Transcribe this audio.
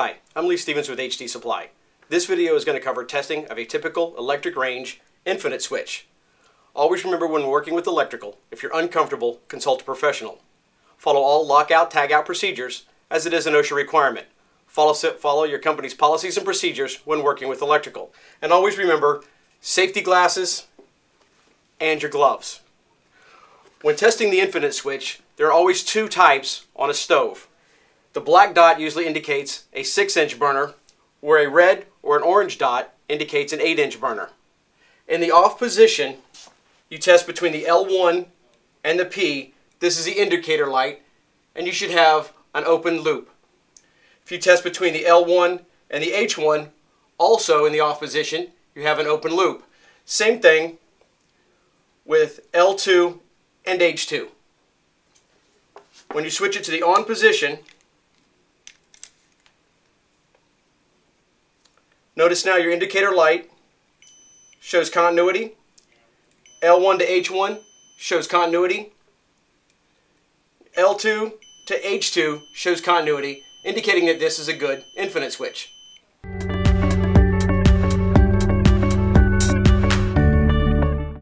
Hi, I'm Lee Stevens with HD Supply. This video is going to cover testing of a typical electric range infinite switch. Always remember when working with electrical, if you're uncomfortable, consult a professional. Follow all lockout tagout procedures as it is an OSHA requirement. Follow, follow your company's policies and procedures when working with electrical. And always remember safety glasses and your gloves. When testing the infinite switch, there are always two types on a stove. The black dot usually indicates a 6 inch burner, where a red or an orange dot indicates an 8 inch burner. In the off position, you test between the L1 and the P. This is the indicator light, and you should have an open loop. If you test between the L1 and the H1, also in the off position, you have an open loop. Same thing with L2 and H2. When you switch it to the on position, notice now your indicator light shows continuity. L1 to H1 shows continuity. L2 to H2 shows continuity, indicating that this is a good infinite switch.